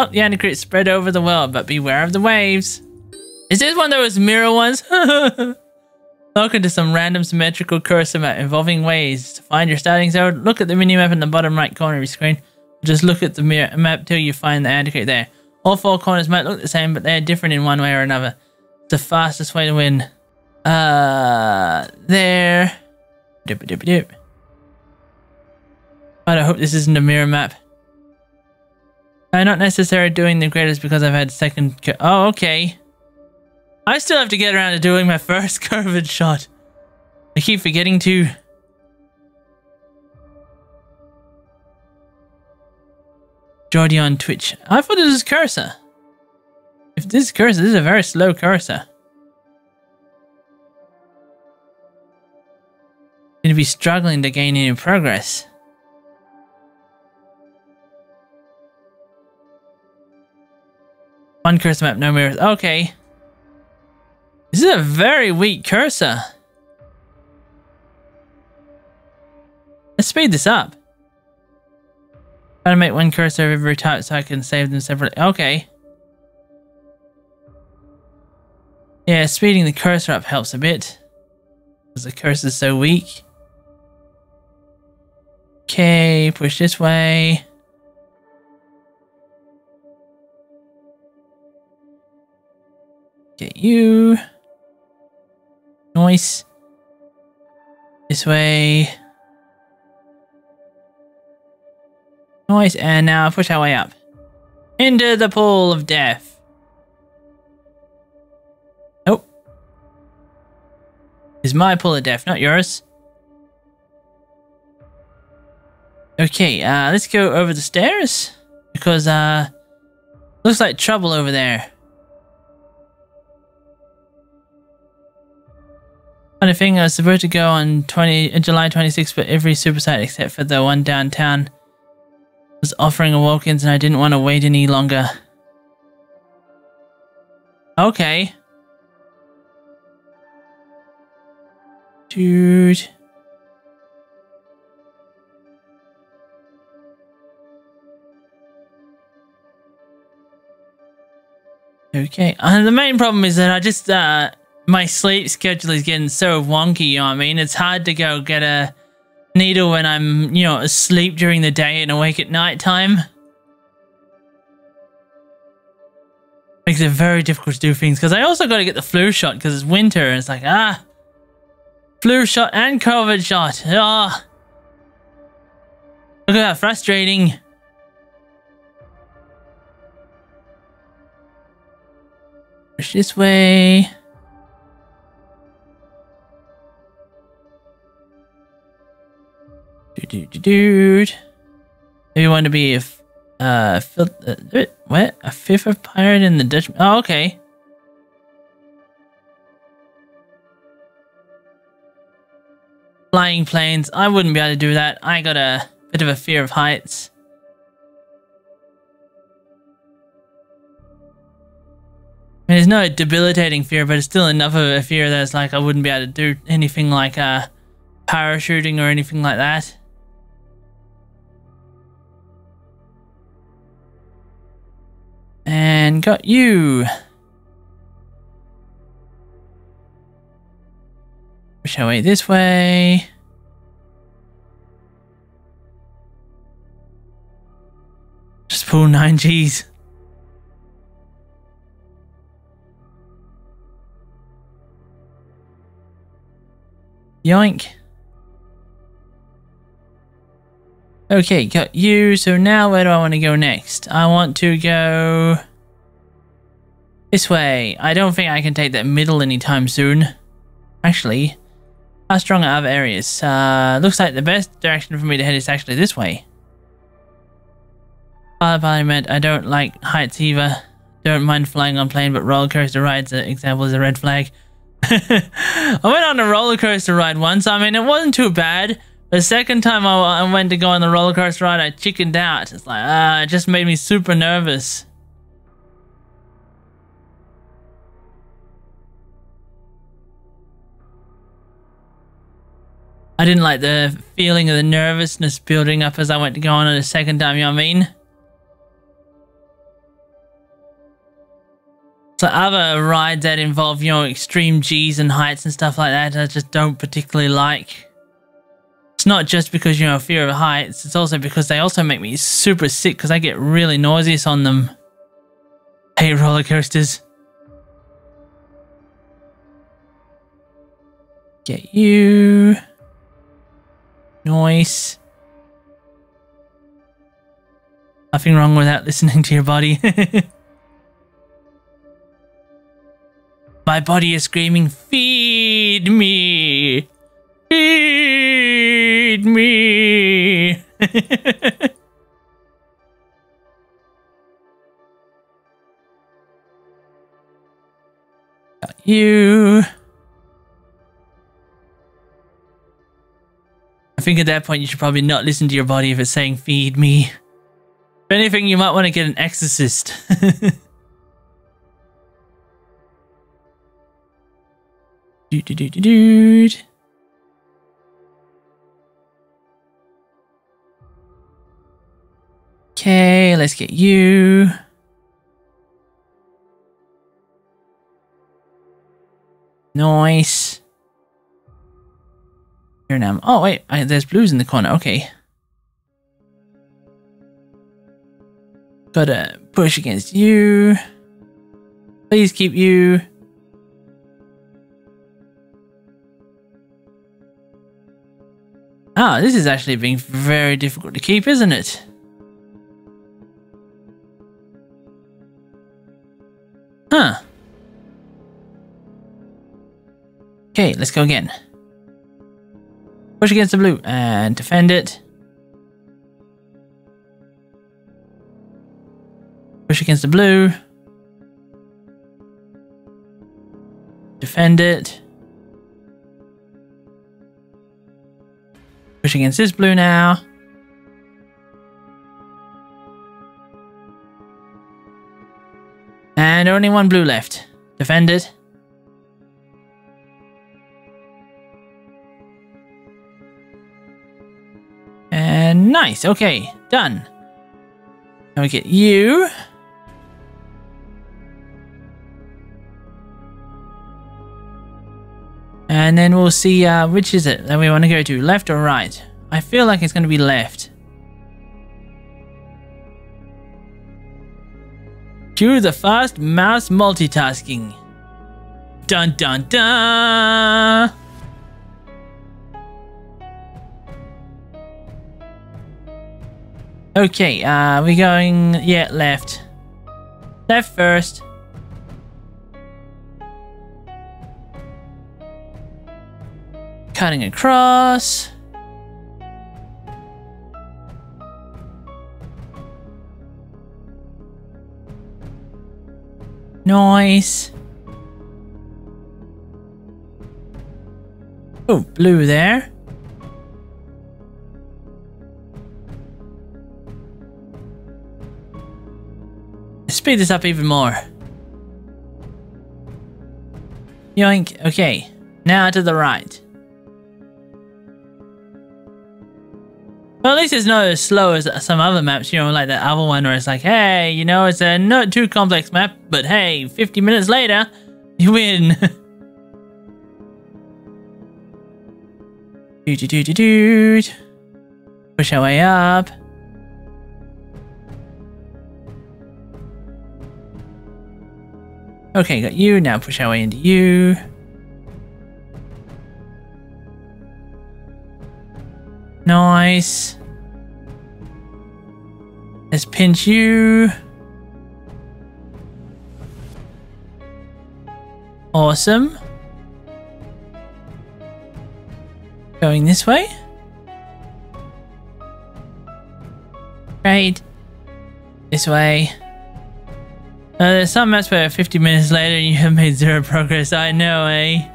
Oh, the anticreep spread over the world, but beware of the waves. Is this one of those mirror ones? Look into some random symmetrical cursor map involving ways. To find your starting zone, look at the minimap in the bottom right corner of your screen. Just look at the mirror map till you find the anticreep there. All four corners might look the same, but they're different in one way or another. the fastest way to win. Uh, there. Dip, dip, dip. But I hope this isn't a mirror map. I'm not necessarily doing the greatest because I've had second. Oh, okay. I still have to get around to doing my first curved shot. I keep forgetting to. Jordy on Twitch. I thought this was cursor. If this is cursor, this is a very slow cursor. To be struggling to gain any progress. One cursor map, no mirrors. Okay. This is a very weak cursor. Let's speed this up. Try to make one cursor every type so I can save them separately. Okay. Yeah, speeding the cursor up helps a bit. Because the cursor is so weak. Okay, push this way. Get you. Nice. This way. Nice, and now push our way up. Into the pool of death. Nope. It's my pool of death, not yours. Okay, uh, let's go over the stairs. Because, uh, looks like trouble over there. Funny thing, I was supposed to go on 20, uh, July 26th for every super site except for the one downtown was offering a walk-ins and I didn't want to wait any longer. Okay. Dude. Okay, and the main problem is that I just, uh, my sleep schedule is getting so wonky, you know what I mean? It's hard to go get a needle when I'm, you know, asleep during the day and awake at night time. Makes it very difficult to do things because I also got to get the flu shot because it's winter and it's like, ah, flu shot and COVID shot. Ah, look at that, frustrating. Push this way. Dude. Maybe want to be a, uh, uh, what? A fifth of pirate in the Dutch. Oh, okay. Flying planes. I wouldn't be able to do that. I got a bit of a fear of heights. I mean, not a debilitating fear, but it's still enough of a fear that it's like I wouldn't be able to do anything like uh, parachuting or anything like that. And got you. Shall we this way? Just pull 9Gs. Yoink. Okay, got you. So now where do I want to go next? I want to go this way. I don't think I can take that middle anytime soon. Actually, how strong are other areas? Uh, looks like the best direction for me to head is actually this way. Parliament, I don't like heights either. Don't mind flying on plane, but roller coaster rides, example, is a red flag. I went on a roller coaster ride once. I mean, it wasn't too bad. The second time I, I went to go on the roller coaster ride, I chickened out. It's like, ah, it just made me super nervous. I didn't like the feeling of the nervousness building up as I went to go on it a second time, you know what I mean? So other rides that involve, you know, extreme G's and heights and stuff like that, I just don't particularly like. It's not just because, you know, fear of heights. It's also because they also make me super sick because I get really nauseous on them. Hey, roller coasters. Get you. Nice. Nothing wrong with that listening to your body. My body is screaming, feed me! Feed me! You. I think at that point you should probably not listen to your body if it's saying feed me. If anything, you might want to get an exorcist. do do do do Okay, let's get you. Nice. Here now. Oh, wait. I, there's blues in the corner. Okay. Gotta push against you. Please keep you. Ah, this is actually being very difficult to keep, isn't it? Huh. Okay, let's go again. Push against the blue and defend it. Push against the blue. Defend it. Push against this blue now. And only one blue left. Defend it. And nice. Okay, done. Now we get you. And then we'll see uh, which is it that we want to go to, left or right. I feel like it's going to be left. Cue the fast mouse multitasking. Dun dun dun! Okay, uh, we're going, yeah, left. Left first. Cutting across. Nice. Oh, blue there. Speed this up even more. Yoink. Okay. Now to the right. Well, at least it's not as slow as some other maps, you know, like the other one where it's like, hey, you know, it's a not too complex map, but hey, 50 minutes later, you win. do do do do do. Push our way up. Okay, got you. Now push our way into you. Nice. Let's pinch you. Awesome. Going this way. Right. This way. Uh, there's some maps where 50 minutes later you have made zero progress. I know, eh?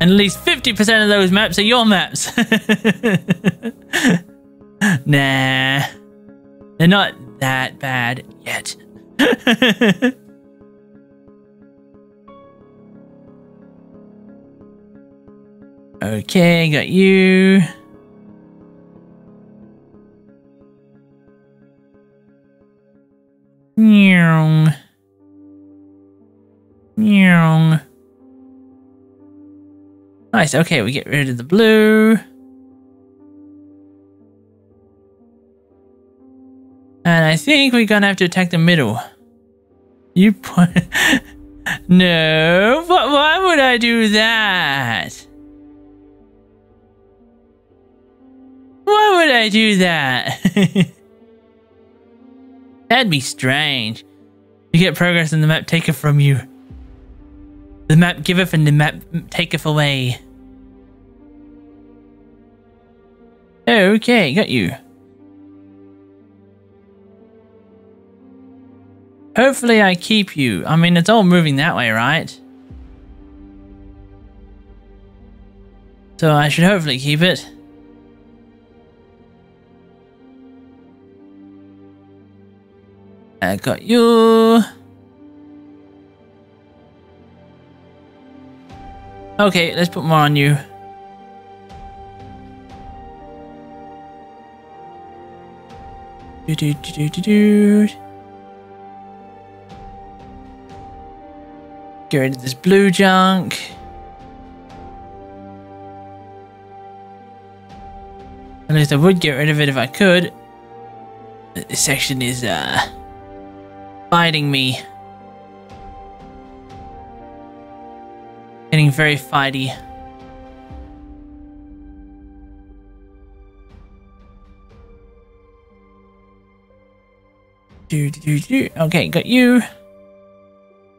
And at least 50% of those maps are your maps. nah. They're not that bad yet. okay, got you. Nice. Okay, we get rid of the blue. And I think we're gonna have to attack the middle. You put... no, but why would I do that? Why would I do that? That'd be strange. You get progress and the map taketh from you. The map giveth and the map taketh away. Okay, got you. Hopefully I keep you. I mean, it's all moving that way, right? So I should hopefully keep it. I got you. Okay, let's put more on you. Do do do do do. Get rid of this blue junk. At least I would get rid of it if I could. This section is, uh, fighting me. Getting very fighty. Do, do, do. Okay, got you.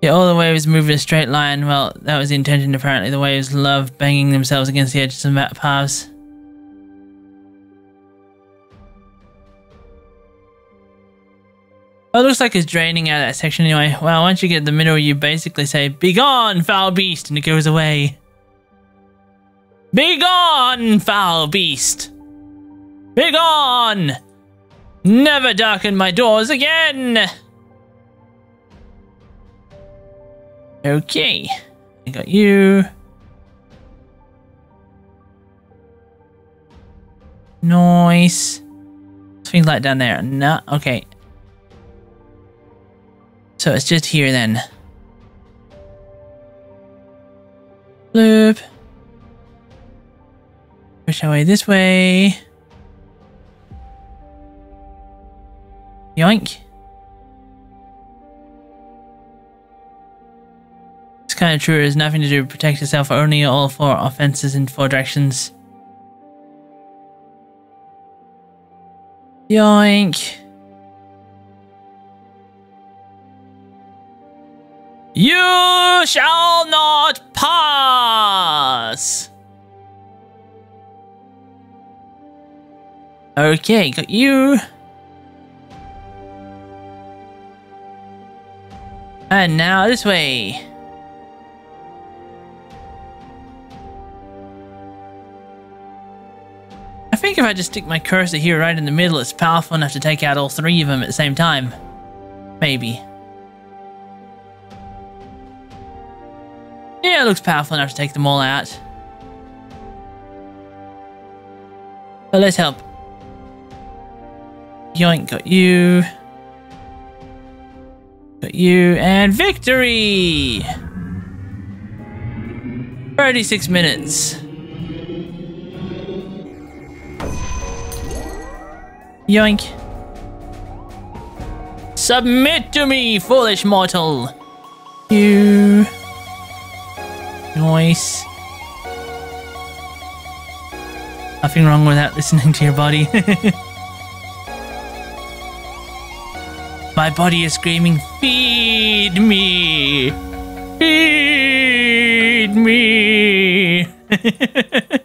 Yeah, all the waves move in a straight line. Well, that was the intention apparently. The waves love banging themselves against the edges of map paths. It looks like it's draining out of that section anyway. Well, once you get to the middle, you basically say, Begone, foul beast, and it goes away. Begone, foul beast! Begone! Never darken my doors again! Okay. I got you. Nice. Things like down there. No, okay. So it's just here then. Bloop. Push our way this way. Yoink. It's kind of true. Has nothing to do with protect yourself, only all four offenses in four directions. Yoink. You shall not pass! Okay, got you. And now this way. I think if I just stick my cursor here right in the middle, it's powerful enough to take out all three of them at the same time. Maybe. Yeah, it looks powerful enough to take them all out. But let's help. Yoink, got you. Got you, and victory! 36 minutes. Yoink. Submit to me, foolish mortal. You. Nice. Nothing wrong with that listening to your body. My body is screaming, Feed me! Feed me!